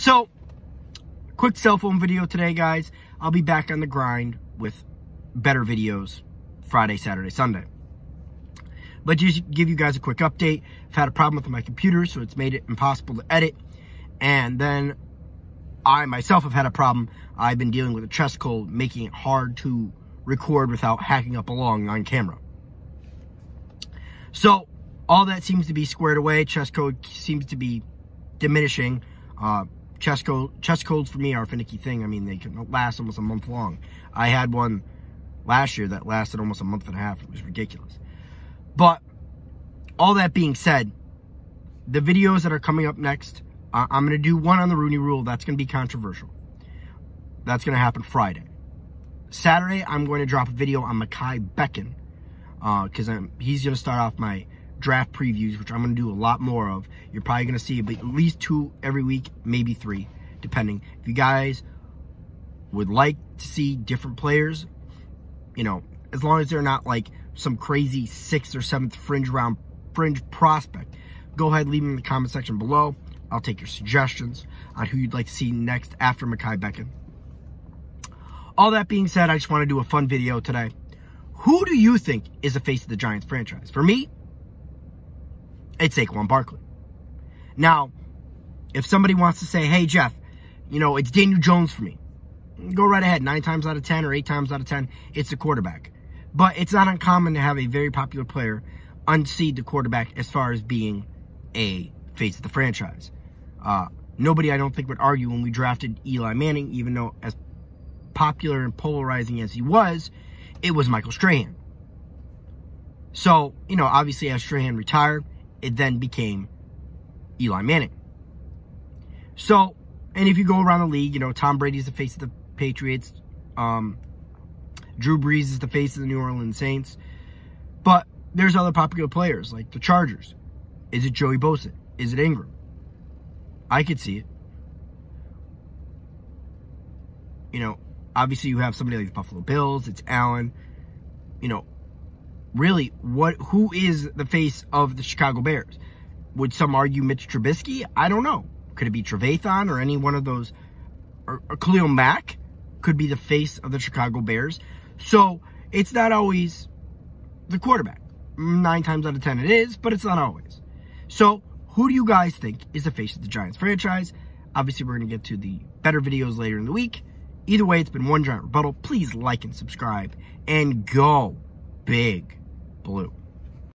So, quick cell phone video today, guys. I'll be back on the grind with better videos Friday, Saturday, Sunday. But just give you guys a quick update. I've had a problem with my computer, so it's made it impossible to edit. And then I myself have had a problem. I've been dealing with a chest cold, making it hard to record without hacking up along on camera. So all that seems to be squared away. Chest code seems to be diminishing. Uh, chest cold, chest colds for me are a finicky thing. I mean, they can last almost a month long. I had one last year that lasted almost a month and a half. It was ridiculous. But all that being said, the videos that are coming up next, uh, I'm going to do one on the Rooney Rule. That's going to be controversial. That's going to happen Friday. Saturday, I'm going to drop a video on Mekhi Becton because uh, he's going to start off my draft previews, which I'm going to do a lot more of. You're probably going to see at least two every week, maybe three, depending. If you guys would like to see different players, you know, as long as they're not like some crazy sixth or seventh fringe round fringe prospect, go ahead leave them in the comment section below. I'll take your suggestions on who you'd like to see next after Mekhi Becton. All that being said, I just want to do a fun video today. Who do you think is the face of the Giants franchise? For me, it's Saquon Barkley. Now, if somebody wants to say, hey, Jeff, you know, it's Daniel Jones for me, go right ahead. Nine times out of 10 or eight times out of 10, it's the quarterback. But it's not uncommon to have a very popular player unseed the quarterback as far as being a face of the franchise. Uh, nobody, I don't think, would argue when we drafted Eli Manning, even though as popular and polarizing as he was, it was Michael Strahan. So, you know, obviously as Strahan retired, it then became Eli Manning. So, and if you go around the league, you know, Tom Brady's the face of the Patriots. Um, Drew Brees is the face of the New Orleans Saints. But there's other popular players like the Chargers. Is it Joey Bosa? Is it Ingram? I could see it. You know, obviously you have somebody like the Buffalo Bills, it's Allen. You know, really, what who is the face of the Chicago Bears? Would some argue Mitch Trubisky? I don't know. Could it be Trevathan or any one of those? Or, or Khalil Mack could be the face of the Chicago Bears. So it's not always the quarterback. Nine times out of ten it is, but it's not always. So who do you guys think is the face of the Giants franchise? Obviously, we're going to get to the better videos later in the week. Either way, it's been one giant rebuttal. Please like and subscribe and go big blue.